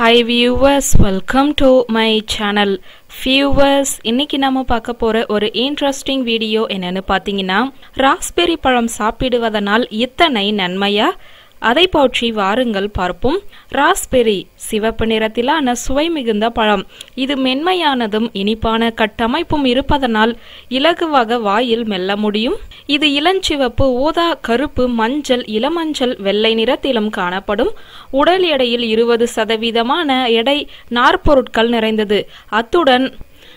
Hi viewers welcome to my channel viewers இன்னைக்கு நம்ம பார்க்க போற ஒரு இன்ட்ரெஸ்டிங் வீடியோ என்னன்னு பார்த்தீங்கன்னா ராஸ்பெரி பழம் சாப்பிடுவதனால் இத்தனை நன்மையா? அதை பற்றி வாருங்கள் பார்ப்போம். ராஸ்பெரி சிவப்பு நிறத்திலான சுவை மிகுந்த பழம். இது மென்மையானதும் இனிப்பான கட்டமைப்பும் இருப்பதனால் இலகுவாக வாயில் மெல்ல முடியும். இது இளஞ்சிவப்பு ஊதா கருப்பு மஞ்சள் இளமஞ்சள் வெள்ளை நிறத்திலும் காணப்படும். உடல் எடையில் இருபது சதவீதமான எடை நார்ப்பொருட்கள் நிறைந்தது. அத்துடன்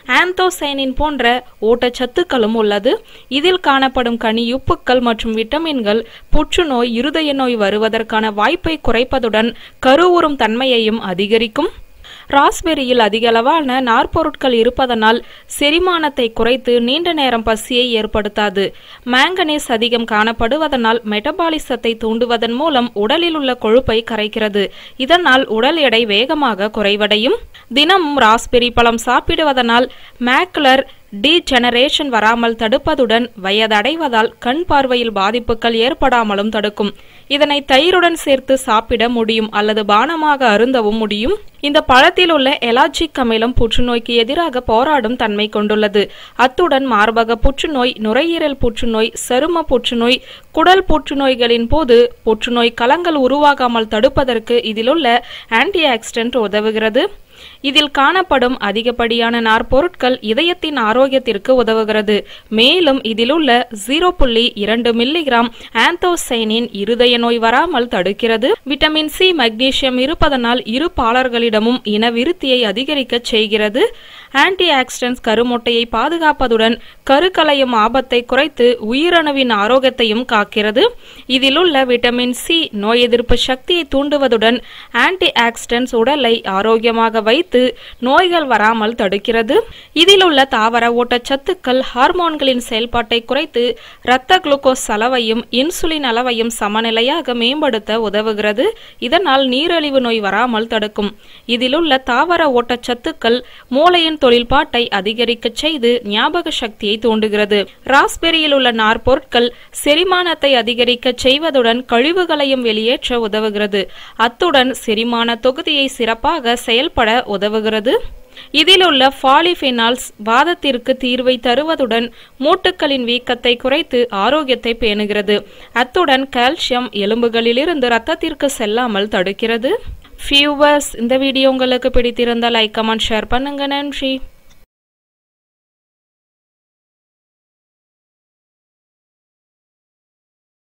ஆந்தோசைனின் போன்ற ஊட்டச்சத்துக்களும் உள்ளது. இதில் காணப்படும் கனியுப்புக்கள் மற்றும் விட்டமின்கள் புற்றுநோய் இருதய நோய் வருவதற்கான வாய்ப்பை குறைப்பதுடன் கருவுறும் தன்மையையும் அதிகரிக்கும். ராஸ்பெரியில் அதிகளவான நார்ப்பொருட்கள் இருப்பதனால் செரிமானத்தை குறைத்து நீண்ட நேரம் பசியை ஏற்படுத்தாது. மேங்கனீஸ் அதிகம் காணப்படுவதனால் மெட்டபாலிசத்தை தூண்டுவதன் மூலம் உடலில் உள்ள கொழுப்பை கரைக்கிறது. இதனால் உடல் எடை வேகமாக குறைவடையும். தினமும் ராஸ்பெரி பழம் சாப்பிடுவதனால் மேக்லர் டீஜெனரேஷன் வராமல் தடுப்பதுடன் வயதடைவதால் கண் பார்வையில் பாதிப்புகள் ஏற்படாமலும் தடுக்கும். இதனை தயிருடன் சேர்த்து சாப்பிட முடியும் அல்லது பானமாக அருந்தவும் முடியும். இந்த பழத்தில் உள்ள எலாஜிக் அமிலம் புற்றுநோய்க்கு எதிராக போராடும் தன்மை கொண்டுள்ளது. அத்துடன் மார்பக புற்றுநோய் நுரையீரல் புற்றுநோய் சரும புற்றுநோய் குடல் புற்றுநோய்களின் போது புற்றுநோய் கலங்கள் உருவாகாமல் தடுப்பதற்கு இதிலுள்ள ஆன்டி ஆக்சிடென்ட் உதவுகிறது. இதில் காணப்படும் அதிகப்படியான நார்ப்பொருட்கள் இதயத்தின் ஆரோக்கியத்திற்கு உதவுகிறது. மேலும் இதிலுள்ள ஜீரோ புள்ளி இரண்டு மில்லிகிராம் ஆந்தோசைனின் இருதய நோய் வராமல் தடுக்கிறது. விட்டமின் சி மக்னீசியம் இருப்பதனால் இரு பாலர்களிடமும் இனவிருத்தியை அதிகரிக்க செய்கிறது. ஆன்டி ஆக்சிடென்ட்ஸ் கருமுட்டையை பாதுகாப்பதுடன் கருக்கலையும் ஆபத்தை குறைத்து உயிரணுவின் ஆரோக்கியத்தையும் காக்கிறது. இதிலுள்ள விட்டமின் சி நோய் எதிர்ப்பு சக்தியை தூண்டுவதுடன் ஆன்டி ஆக்சிடென்ட்ஸ் உடலை ஆரோக்கியமாக வைத்து நோய்கள் வராமல் தடுக்கிறது. இதில் உள்ள தாவர ஊட்டச்சத்துக்கள் ஹார்மோன்களின் செயல்பாட்டை குறைத்து இரத்த குளுக்கோஸ் அளவையும் இன்சுலின் அளவையும் சமநிலையாக மேம்படுத்த உதவுகிறது. இதனால் நீரிழிவு நோய் வராமல் தடுக்கும். இதில் உள்ள தாவர ஊட்டச்சத்துக்கள் மூளையின் தொழில்பாட்டை அதிகரிக்க செய்து ஞாபக சக்தியை தூண்டுகிறது. ராஸ்பெரியில் உள்ள நார்பொருட்கள் செரிமானத்தை அதிகரிக்க செய்வதுடன் கழிவுகளையும் வெளியேற்ற உதவுகிறது. அத்துடன் செரிமான தொகுதியை சிறப்பாக செயல்பட உதவுகிறது. இதில் உள்ள பாலிஃபினால்ஸ் வாதத்திற்கு தீர்வை தருவதுடன் மூட்டுக்களின் வீக்கத்தை குறைத்து ஆரோக்கியத்தை பேணுகிறது. அத்துடன் கால்சியம் எலும்புகளிலிருந்து ரத்தத்திற்கு செல்லாமல் தடுக்கிறது. ஃபியூவர்ஸ் இந்த வீடியோ உங்களுக்கு பிடித்திருந்தால் லைக் கமெண்ட் ஷேர் பண்ணுங்கள் நன்றி.